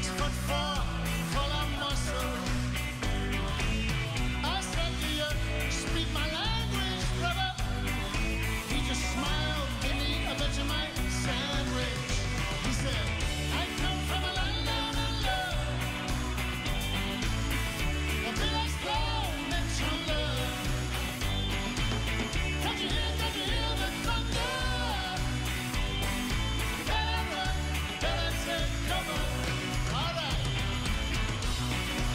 next foot.